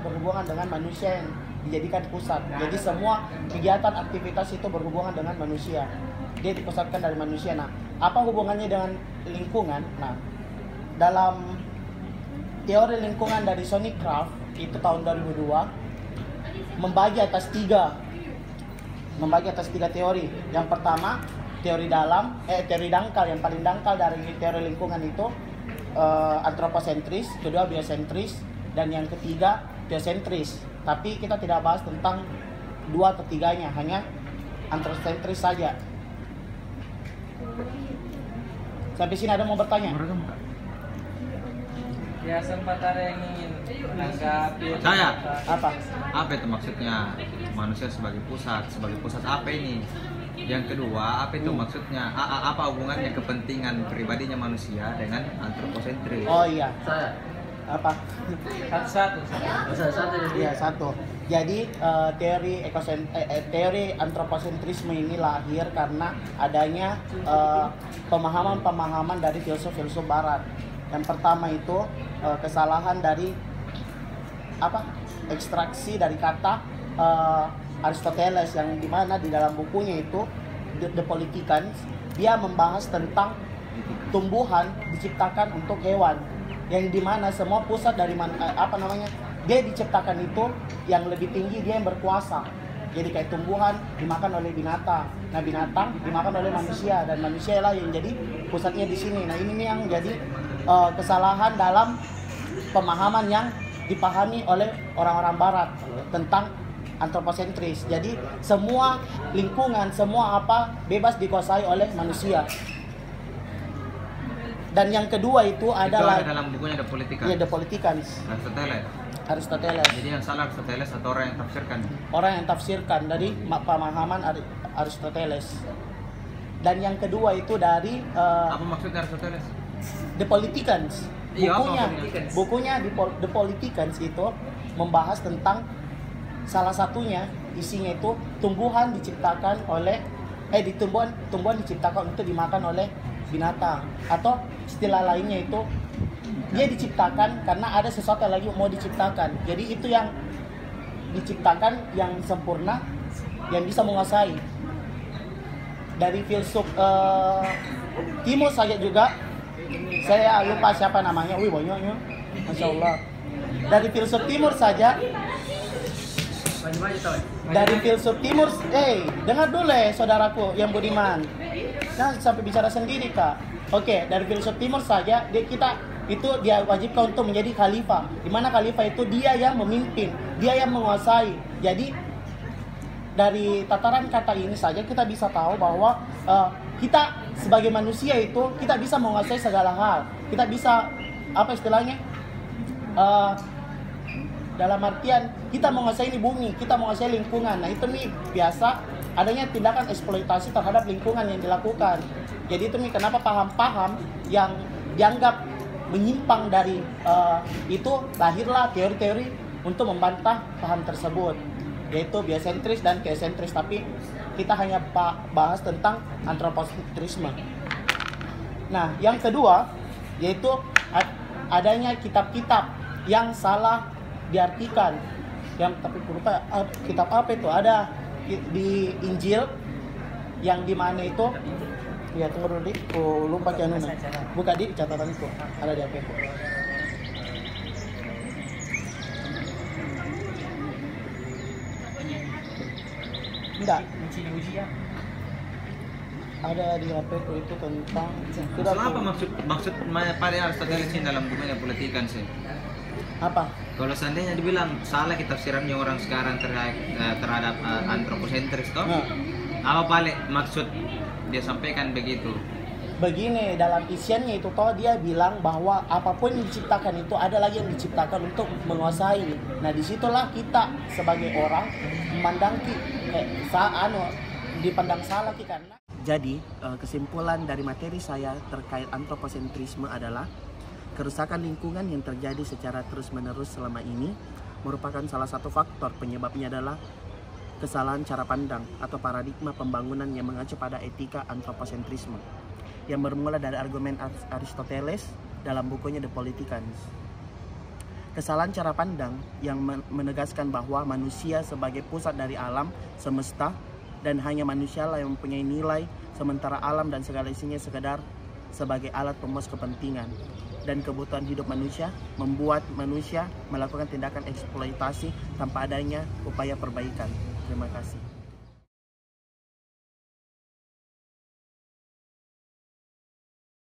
berhubungan dengan manusia yang dijadikan pusat. Jadi semua kegiatan aktivitas itu berhubungan dengan manusia. Dia dipusatkan dari manusia. Nah, apa hubungannya dengan lingkungan? Nah, dalam teori lingkungan dari Sonic Craft itu tahun 2002 membagi atas tiga membagi atas tiga teori. Yang pertama teori dalam, eh teori dangkal yang paling dangkal dari teori lingkungan itu eh, antroposentris, kedua biosentris, dan yang ketiga teosentris. Tapi kita tidak bahas tentang dua atau tiganya, hanya antroposentris saja. Sampai sini ada mau bertanya? Ya sempat ada yang ingin menanggapi. Saya. Apa? Apa itu maksudnya manusia sebagai pusat? Sebagai pusat apa ini? Yang kedua, apa itu Hmm. maksudnya? A- a- apa hubungannya kepentingan pribadinya manusia dengan antroposentris? Oh iya, Saya. Apa? Satu-satu. Saya satu jadi Iya satu. Jadi eh, teori ekosen eh, eh, teori antroposentrisme ini lahir karena adanya pemahaman-pemahaman dari filsuf-filsuf Barat. Yang pertama itu kesalahan dari apa? Ekstraksi dari kata Aristoteles yang di mana di dalam bukunya itu The, The Politicans dia membahas tentang tumbuhan diciptakan untuk hewan yang di mana semua pusat dari man- eh, apa namanya dia diciptakan itu yang lebih tinggi dia yang berkuasa. Jadi kayak tumbuhan dimakan oleh binatang. Nah binatang dimakan oleh manusia dan manusia lah yang jadi pusatnya di sini. Nah ini nih yang jadi eh, kesalahan dalam pemahaman yang dipahami oleh orang-orang barat tentang antroposentris. Jadi semua lingkungan semua apa bebas dikuasai oleh manusia dan yang kedua itu itu adalah ada dalam bukunya ada politika. ya the politicans Aristoteles. Aristoteles Jadi yang salah Aristoteles atau orang yang tafsirkan? orang yang tafsirkan dari ma- pemahaman Ari- Aristoteles dan yang kedua itu dari eh, Apa maksudnya Aristoteles? The Politicans. Iya, apa Bukunya, Politicans? bukunya The Politicans itu membahas tentang salah satunya isinya itu tumbuhan diciptakan oleh eh di tumbuhan tumbuhan diciptakan untuk dimakan oleh binatang. Atau istilah lainnya itu dia diciptakan karena ada sesuatu yang lagi mau diciptakan. Jadi itu yang diciptakan yang sempurna yang bisa menguasai. Dari filsuf eh, timur saja juga saya lupa siapa namanya. Wih banyaknya masya Allah. Dari filsuf timur saja. Dari filsuf timur eh dengar dulu ya saudaraku yang budiman jangan sampai bicara sendiri kak. Oke dari filsuf timur saja dia kita itu dia wajibkan untuk menjadi khalifah. Di mana khalifah itu dia yang memimpin dia yang menguasai. Jadi dari tataran kata ini saja kita bisa tahu bahwa eh, kita sebagai manusia itu kita bisa menguasai segala hal. Kita bisa apa istilahnya? Eh, dalam artian kita menguasai ini bumi kita menguasai lingkungan. Nah itu nih biasa adanya tindakan eksploitasi terhadap lingkungan yang dilakukan. Jadi itu kenapa paham-paham yang dianggap menyimpang dari eh, itu lahirlah teori-teori untuk membantah paham tersebut. Yaitu biosentris dan teosentris tapi kita hanya bahas tentang antroposentrisme. Nah yang kedua yaitu ad- adanya kitab-kitab yang salah diartikan. Yang tapi lupa ah, kitab apa itu? Ada di, Injil yang di mana itu? Ya tunggu dulu dik. Oh, lupa kan buka di catatan itu. Ada di HP ku. enggak. Ada di HP ku itu tentang Sudah Masalah apa maksud maksud ma- pada Aristoteles ini dalam bukunya politikan sih? Apa Kalau seandainya dibilang salah kita tafsirannya orang sekarang terhadap, eh, terhadap eh, antroposentris toh, Nah. apa balik maksud dia sampaikan begitu? begini dalam isiannya itu toh dia bilang bahwa apa pun yang diciptakan itu ada lagi yang diciptakan untuk menguasai nah di situlah kita sebagai orang memandang ki eh, sa anu dipandang salah ki karena jadi eh, kesimpulan dari materi saya terkait antroposentrisme adalah kerusakan lingkungan yang terjadi secara terus-menerus selama ini merupakan salah satu faktor penyebabnya adalah kesalahan cara pandang atau paradigma pembangunan yang mengacu pada etika antroposentrisme yang bermula dari argumen Ar- Aristoteles dalam bukunya The Politicans. kesalahan cara pandang yang men- menegaskan bahwa manusia sebagai pusat dari alam semesta dan hanya manusialah yang mempunyai nilai sementara alam dan segala isinya sekedar sebagai alat pemuas kepentingan dan kebutuhan hidup manusia membuat manusia melakukan tindakan eksploitasi tanpa adanya upaya perbaikan. Terima kasih.